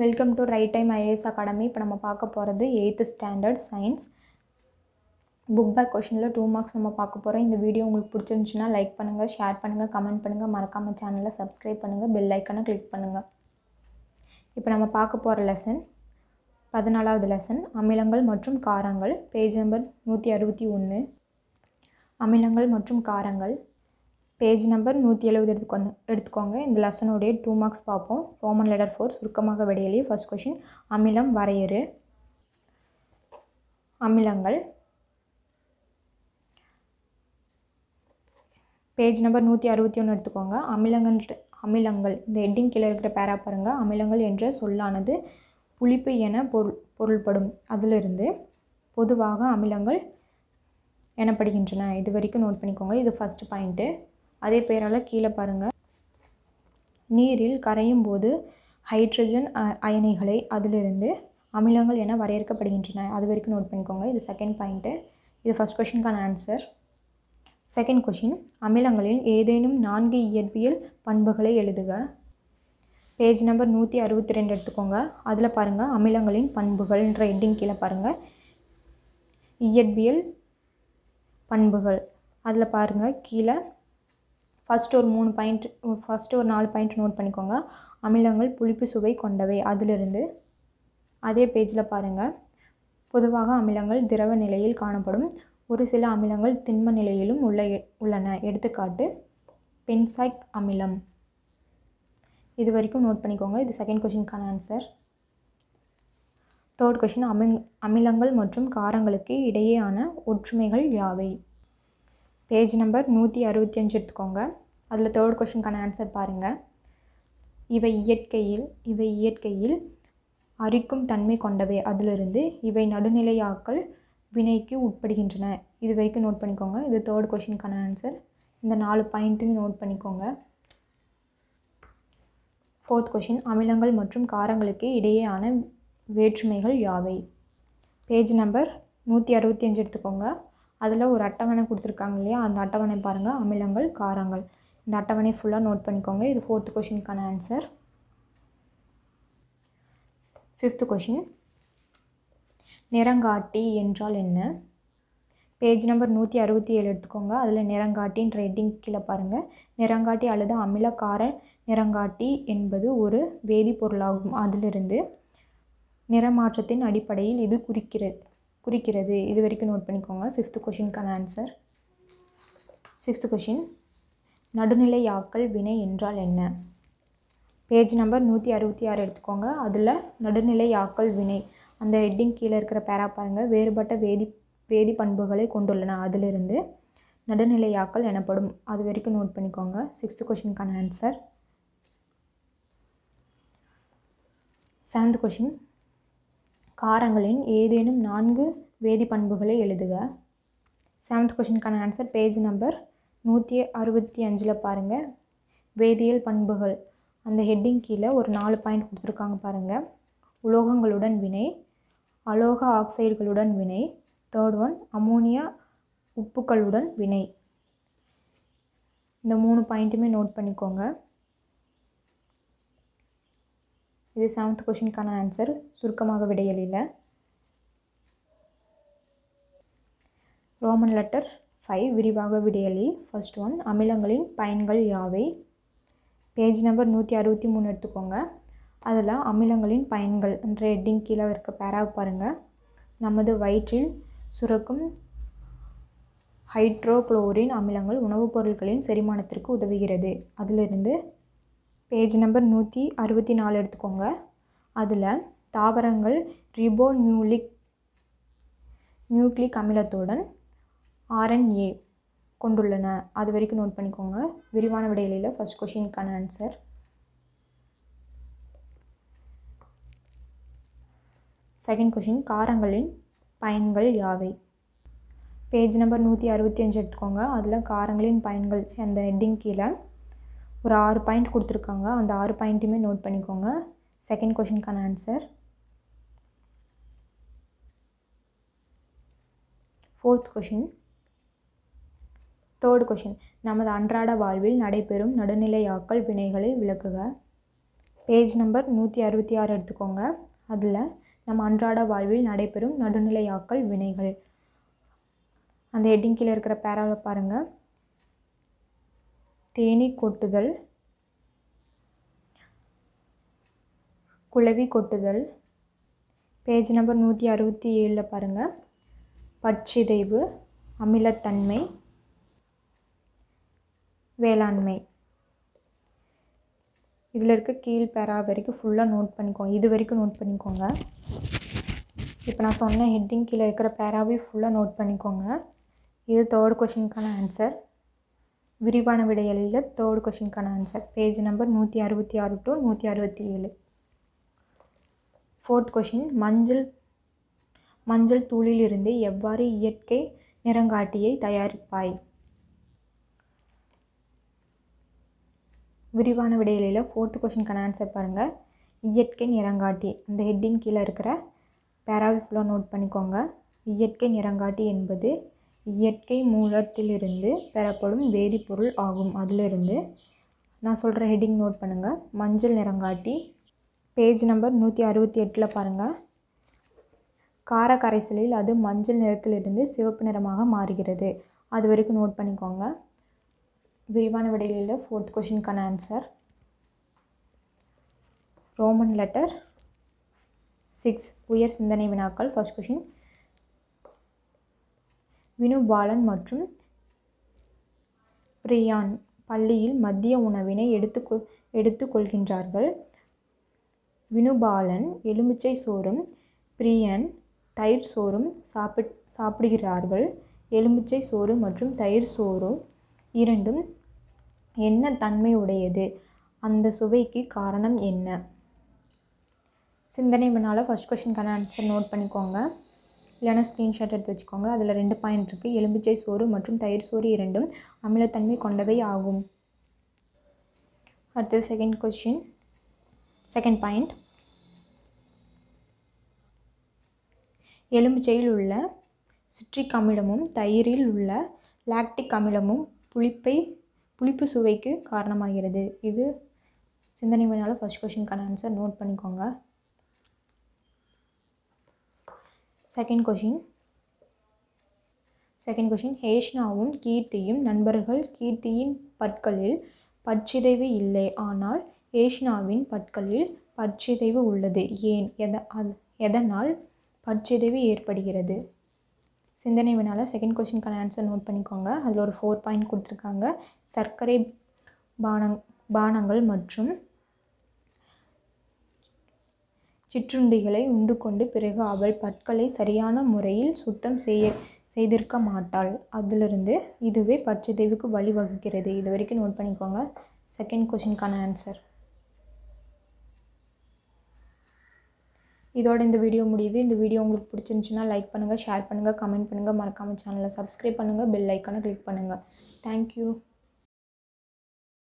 Welcome to right time IAS academy இப்போ நம்ம பார்க்க போகிறது eighth standard science book back கொஷனில் two marks நம்ம பார்க்க போகிறோம் இந்த வீடியோ உங்களுக்கு பிடிச்சிருந்துச்சுன்னா லைக் பண்ணுங்கள் ஷேர் பண்ணுங்கள் கமெண்ட் பண்ணுங்கள் மறக்காமல் சேனலை சப்ஸ்கிரைப் பண்ணுங்கள் பெல் ஐக்கனை கிளிக் பண்ணுங்கள் இப்போ நம்ம பார்க்க போகிற லெசன் பதினாலாவது லெசன் அமிலங்கள் மற்றும் காரங்கள். பேஜ் நம்பர் நூற்றி அறுபத்தி ஒன்று அமிலங்கள் மற்றும் காரங்கள். பேஜ் நம்பர் நூற்றி எழுபது எடுத்துக்கோங்க எடுத்துக்கோங்க. இந்த லெசனுடைய டூ மார்க்ஸ் பார்ப்போம். ரோமன் லெட்டர் ஃபோர் சுருக்கமாக விடையிலேயே ஃபஸ்ட் கொஷின் அமிலம் வரையறு. அமிலங்கள். பேஜ் நம்பர் நூற்றி அறுபத்தி ஒன்று எடுத்துக்கோங்க. அமிலங்கள் அமிலங்கள். இந்த ஹெட்டிங் கீழே இருக்கிற பேரா பாருங்கள் அமிலங்கள் என்ற சொல்லானது புளிப்பு என பொருள் பொருள்படும். அதிலிருந்து பொதுவாக அமிலங்கள் எனப்படுகின்றன. இது வரைக்கும் நோட் பண்ணிக்கோங்க. இது ஃபஸ்ட்டு பாயிண்ட்டு அதே பேரால் கீழே பாருங்கள் நீரில் கரையும் போது ஹைட்ரஜன் அ- அயனிகளை அதிலிருந்து அமிலங்கள் என வரையறுக்கப்படுகின்றன. அது வரைக்கும் நோட் பண்ணிக்கோங்க. இது செகண்ட் பாயிண்ட்டு இது ஃபஸ்ட் கொஷினுக்கான ஆன்சர் செகண்ட் கொஷின் அமிலங்களில் ஏதேனும் நான்கு இயற்பியல் பண்புகளை எழுதுக. பேஜ் நம்பர் நூற்றி அறுபத்தி ரெண்டு எடுத்துக்கோங்க. அதில் பாருங்கள் அமிலங்களின் பண்புகள்ன்ற ஹெட்டிங் கீழே பாருங்கள் இயற்பியல் பண்புகள். அதில் பாருங்கள் கீழே ஃபஸ்ட்டு ஒரு மூணு பாயிண்ட் ஃபஸ்ட்டு ஒரு நாலு பாயிண்ட் நோட் பண்ணிக்கோங்க. அமிலங்கள் புளிப்பு சுவை கொண்டவை. அதிலிருந்து அதே பேஜில் பாருங்கள் பொதுவாக அமிலங்கள் திரவ நிலையில் காணப்படும். ஒரு சில அமிலங்கள் திண்ம நிலையிலும் உள்ள உள்ளன. எடுத்துக்காட்டு பென்சைக் அமிலம். இது வரைக்கும் நோட் பண்ணிக்கோங்க. இது செகண்ட் கொஷினுக்கான ஆன்சர் தேர்ட் கொஷின் அமி அமிலங்கள் மற்றும் காரங்களுக்கு இடையேயான ஒற்றுமைகள் யாவை? பேஜ் நம்பர் நூற்றி அறுபத்தி அஞ்சு எடுத்துக்கோங்க. அதில் தேர்ட் கொஷினுக்கான ஆன்சர் பாருங்கள் இவை இயற்கையில் இவை இயற்கையில் அரிக்கும் தன்மை கொண்டவை. அதிலிருந்து இவை நடுநிலையாக்கள் வினைக்கு உட்படுகின்றன. இது வரைக்கும் நோட் பண்ணிக்கோங்க. இது தேர்ட் கொஷினுக்கான ஆன்சர் இந்த நாலு பாயிண்ட்டையும் நோட் பண்ணிக்கோங்க. ஃபோர்த் கொஷின் அமிலங்கள் மற்றும் காரங்களுக்கு இடையேயான வேற்றுமைகள் யாவை? பேஜ் நம்பர் நூற்றி அறுபத்தி அஞ்சு எடுத்துக்கோங்க. அதில் ஒரு அட்டவணை கொடுத்துருக்காங்க இல்லையா? அந்த அட்டவணை பாருங்கள் அமிலங்கள் காரங்கள். இந்த அட்டவணை ஃபுல்லாக நோட் பண்ணிக்கோங்க. இது ஃபோர்த்து கொஷினுக்கான ஆன்சர் ஃபிஃப்த்து கொஷின் நிறங்காட்டி என்றால் என்ன? பேஜ் நம்பர் நூற்றி அறுபத்தி ஏழு எடுத்துக்கோங்க. அதில் நிறங்காட்டின் ரேட்டிங் கீழே பாருங்கள் நிறங்காட்டி அல்லது அமிலக்கார நிறங்காட்டி என்பது ஒரு வேதிப்பொருளாகும். அதிலிருந்து நிறமாற்றத்தின் அடிப்படையில் இது குறிக்கிறது குறிக்கிறது. இது வரைக்கும் நோட் பண்ணிக்கோங்க. ஃபிஃப்த்து கொஷினுக்கான ஆன்சர் சிக்ஸ்த்து கொஷின் நடுநிலையாக்கல் வினை என்றால் என்ன? பேஜ் நம்பர் நூற்றி அறுபத்தி ஆறு எடுத்துக்கோங்க. அதில் நடுநிலையாக்கல் வினை அந்த ஹெட்டிங் கீழே இருக்கிற பேரா பாருங்கள் வேறுபட்ட வேதி வேதி பண்புகளை கொண்டுள்ளன. அதிலிருந்து நடுநிலையாக்கல் எனப்படும். அது வரைக்கும் நோட் பண்ணிக்கோங்க. சிக்ஸ்த்து கொஷினுக்கான ஆன்சர் செவன்த் கொஷின் காரங்களின் ஏதேனும் நான்கு வேதி பண்புகளை எழுதுக. செவன்த் கொஷினுக்கான ஆன்சர் பேஜ் நம்பர் நூற்றி அறுபத்தி அஞ்சில் பாருங்கள் வேதியியல் பண்புகள். அந்த ஹெட்டிங் கீழே ஒரு நாலு பாயிண்ட் கொடுத்துருக்காங்க பாருங்கள் உலோகங்களுடன் வினை அலோக ஆக்சைடுகளுடன் வினை தேர்ட் ஒன் அமோனியா உப்புக்களுடன் வினை. இந்த மூணு பாயிண்ட்டுமே நோட் பண்ணிக்கோங்க. இது செவன்த் கொஷினுக்கான ஆன்சர் சுருக்கமாக விடையலில் ரோமன் லெட்டர் ஃபைவ் விரிவாக விடையலி. ஃபர்ஸ்ட் ஒன் அமிலங்களின் பயன்கள் யாவை? பேஜ் நம்பர் நூற்றி அறுபத்தி மூணு எடுத்துக்கோங்க. அதில் அமிலங்களின் பயன்கள் என்ற ஹெட்டிங் கீழே இருக்க பேராவை பாருங்கள் நமது வயிற்றில் சுரக்கும் ஹைட்ரோக்ளோரின் அமிலங்கள் உணவுப் பொருட்களின் செரிமானத்திற்கு உதவுகிறது. அதிலிருந்து பேஜ் நம்பர் நூற்றி அறுபத்தி நாலு எடுத்துக்கோங்க. அதில் தாவரங்கள் ரிபோ நியூலிக் நியூக்ளிக் அமிலத்துடன் ஆர்என்ஏ கொண்டுள்ளன. அது வரைக்கும் நோட் பண்ணிக்கோங்க. விரிவான விடையிலையில் ஃபர்ஸ்ட் கொஷினுக்கான ஆன்சர் செகண்ட் கொஷின் காரங்களின் பயன்கள் யாவை? பேஜ் நம்பர் நூற்றி அறுபத்தி அஞ்சு எடுத்துக்கோங்க. அதில் காரங்களின் பயன்கள் அந்த ஹெட்டிங் கீழே ஒரு ஆறு பாயிண்ட் கொடுத்துருக்காங்க. அந்த ஆறு பாயிண்ட்டுமே நோட் பண்ணிக்கோங்க. Second கொஷினுக்கான answer fourth question third question நமது அன்றாட வாழ்வில் நடைபெறும் நடுநிலையாக்கல் வினைகளை விளக்குக. பேஜ் நம்பர் நூற்றி அறுபத்தி ஆறு எடுத்துக்கோங்க. அதில் நம்ம அன்றாட வாழ்வில் நடைபெறும் நடுநிலையாக்கல் வினைகள். அந்த ஹெட்டிங் கீழே இருக்கிற பேராவில் பாருங்கள் தேனீ கொட்டுதல். குளவி கொட்டுதல். பேஜ் நம்பர் நூற்றி அறுபத்தி ஏழில் பாருங்கள் பட்சிதைவு அமிலத்தன்மை வேளாண்மை. இதில் இருக்க கீழ் பேரா வரைக்கும் ஃபுல்லாக நோட் பண்ணிக்கோங்க. இது வரைக்கும் நோட் பண்ணிக்கோங்க. இப்போ நான் சொன்ன ஹெட்டிங் கீழே இருக்கிற பேராவே ஃபுல்லாக நோட் பண்ணிக்கோங்க. இது தேர்ட் கொஷினுக்கான ஆன்சர் விரிவான விடையலில் தேர்ட் கொஷினுக்கான ஆன்சர் பேஜ் நம்பர் நூற்றி அறுபத்தி ஆறு டு நூற்றி அறுபத்தி ஏழு ஃபோர்த் கொஷின் மஞ்சள் மஞ்சள் தூளிலிருந்து எவ்வாறு இயற்கை நிறங்காட்டியை தயாரிப்பாய்? விரிவான விடையிலையில் ஃபோர்த்து கொஷினுக்கான ஆன்சர் பாருங்கள் இயற்கை நிறங்காட்டி அந்த ஹெட்டிங் கீழே இருக்கிற பேராவை ஃபுல்லாக நோட் பண்ணிக்கோங்க. இயற்கை நிறங்காட்டி என்பது இயற்கை மூலத்திலிருந்து பெறப்படும் வேதிப்பொருள் ஆகும். அதிலிருந்து நான் சொல்கிற ஹெட்டிங் நோட் பண்ணுங்கள் மஞ்சள் நிறங்காட்டி பேஜ் நம்பர் நூற்றி அறுபத்தி எட்டில் பாருங்கள் கார கரைசலில் அது மஞ்சள் நிறத்திலிருந்து சிவப்பு நிறமாக மாறுகிறது. அது வரைக்கும் நோட் பண்ணிக்கோங்க. விரிவான விடைகளில் ஃபோர்த் கொஷினுக்கான ஆன்சர் ரோமன் லெட்டர் சிக்ஸ் உயர் சிந்தனை வினாக்கள். ஃபர்ஸ்ட் கொஷின் வினு பாலன் மற்றும் பிரியான் பள்ளியில் மதிய உணவினை எடுத்துக்கொள் எடுத்துக்கொள்கின்றார்கள். வினுபாலன் எலுமிச்சை சோறும் பிரியன் தயிர் சோறும் சாப்பிட் சாப்பிடுகிறார்கள். எலுமிச்சை சோறு மற்றும் தயிர் சோறும் இரண்டும் என்ன தன்மை உடையது அந்த சுவைக்கு காரணம் என்ன? சிந்தனை பண்ணால் ஃபஸ்ட் கொஷினுக்கான ஆன்சர் நோட் பண்ணிக்கோங்க. இல்லைனா ஸ்க்ரீன்ஷாட் எடுத்து வச்சுக்கோங்க. அதில் ரெண்டு பாயிண்ட் இருக்குது எலும்பிச்சை சோறு மற்றும் தயிர் சோறு இரண்டும் அமிலத்தன்மை கொண்டவை ஆகும். அடுத்தது செகண்ட் கொஷின் செகண்ட் பாயிண்ட் எலும்பிச்சையில் உள்ள சிட்ரிக் அமிலமும் தயிரில் உள்ள லாக்டிக் அமிலமும் புளிப்பை புளிப்பு சுவைக்கு காரணமாகிறது. இது சிந்தனை வினால ஃபஸ்ட் கொஷினுக்கான ஆன்சர் நோட் பண்ணிக்கோங்க. செகண்ட் கொஷின் செகண்ட் கொஷின் ஹேஷ்னாவும் கீர்த்தியும் நண்பர்கள் கீர்த்தியின் பற்களில் பற்சிதைவு இல்லை. ஆனால் ஏஷ்னாவின் பற்களில் பற்சிதைவு உள்ளது. ஏன்? எத அது எதனால் பற்சிதைவு ஏற்படுகிறது? சிந்தனை வினால செகண்ட் கொஷினுக்கான ஆன்சர் நோட் பண்ணிக்கோங்க. அதில் ஒரு ஃபோர் பாயிண்ட் கொடுத்துருக்காங்க. சர்க்கரை பானங் பானங்கள் மற்றும் சிற்றுண்டிகளை உண்டு கொண்டு பிறகு அவள் பற்களை சரியான முறையில் சுத்தம் செய்ய செய்திருக்க மாட்டாள். அதிலிருந்து இதுவே பற்சிதைவுக்கு வழிவகுக்கிறது. இது வரைக்கும் நோட் பண்ணிக்கோங்க செகண்ட் கொஷினுக்கான ஆன்சர் இதோட இந்த வீடியோ முடியுது. இந்த வீடியோ உங்களுக்கு பிடிச்சிருந்துச்சுன்னா லைக் பண்ணுங்கள் ஷேர் பண்ணுங்கள் கமெண்ட் பண்ணுங்கள் மறக்காமல் சேனலை சப்ஸ்கிரைப் பண்ணுங்கள் பெல் ஐக்கானை கிளிக் பண்ணுங்கள் தேங்க்யூ